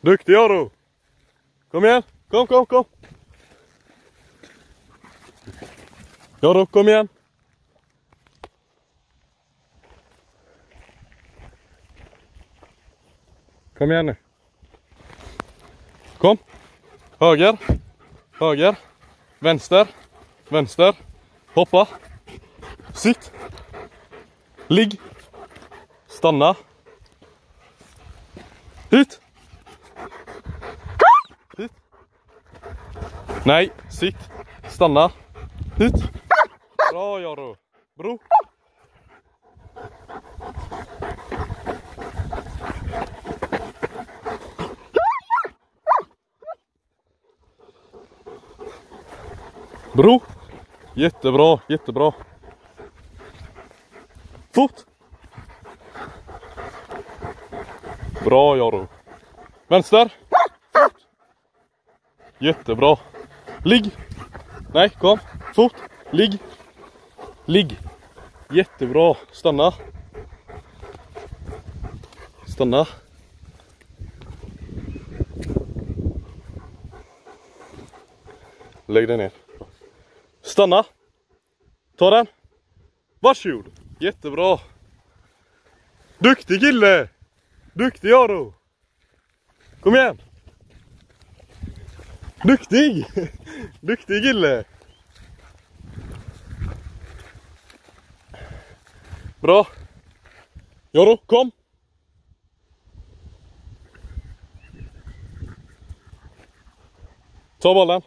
Duktig Jaro! Kom igen! Kom, kom, kom! Jaro, kom igen! Kom igen nu! Kom! Höger! Höger! Vänster! Vänster! Hoppa! Sitt! Ligg! Stanna! Hit! Nej, sitt! Stanna! Hit! Bra Jaro! Bro! Bro! Jättebra, jättebra! Fort! Bra Jaro! Vänster! Jättebra! Ligg! Nej, kom! Fort! Ligg! Ligg! Jättebra! Stanna! Stanna! Lägg dig ner. Stanna! Ta den! Varsågod! Jättebra! Duktig kille! Duktig Jaro! Kom igen! Duktig! Duktig kille! Bra! Jorro, kom! Ta bollen!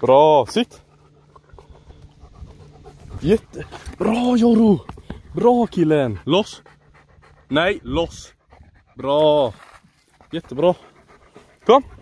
Bra, sitt! Jätte... Bra Jorro! Bra killen! Loss! Nej, loss! Bra! Jättebra! Kom!